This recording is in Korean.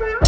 아